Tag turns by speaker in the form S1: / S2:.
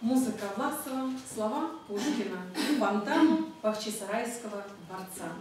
S1: Музыка Власова, слова Пушкина. Фонтану Бахчисарайского дворца.